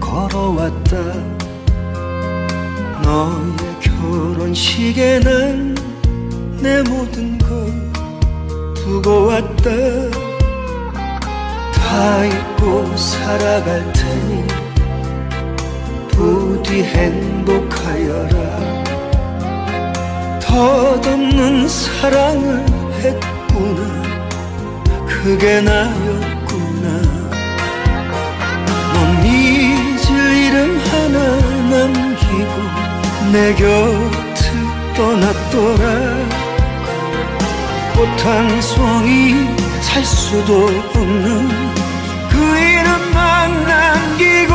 걸어왔다. 너의 결혼식에 난 내 모든 걸 두고 왔다. 다 잊고 살아갈 테니 부디 행복하여라. 덧없는 사랑을 했구나. 그게 나였구 내 곁을 떠났더라. 꽃 한 송이 살 수도 없는 그 이름만 남기고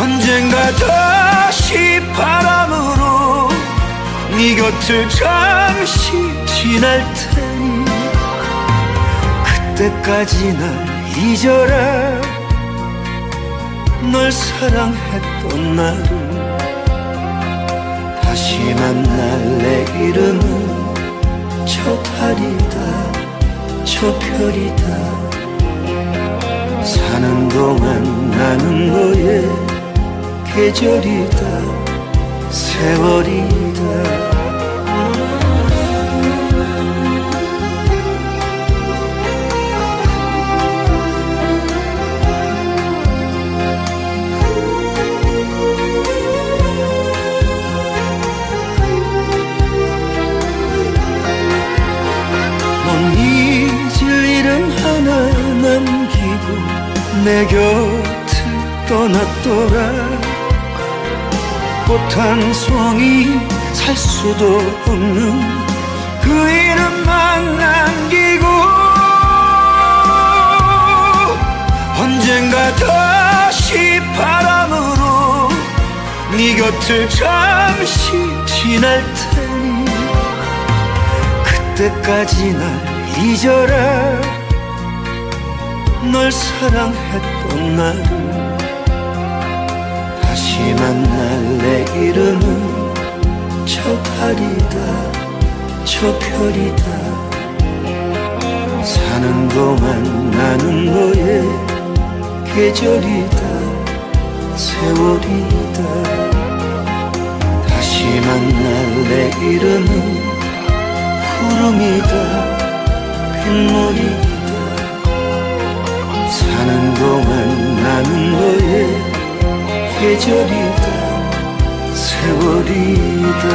언젠가 다시 바람으로 네 곁을 잠시 지날 테니 그때까지 날 잊어라 널 사랑했던 나를 다시 만날 내 이름은 저 달이다 저 별이다. 사는 동안 나는 너의 계절이다 세월이다 내 곁을 떠났더라. 꽃 한 송이 살 수도 없는 그 이름만 남기고 언젠가 다시 바람으로 네 곁을 잠시 지날 테니 그때까지 날 잊어라 널 사랑했던 나를 다시 만날 내 이름은 저 달이다 저 별이다. 사는 동안 나는 너의 계절이다 세월이다. 다시 만날 내 이름은 구름이다 계절이다 세월이다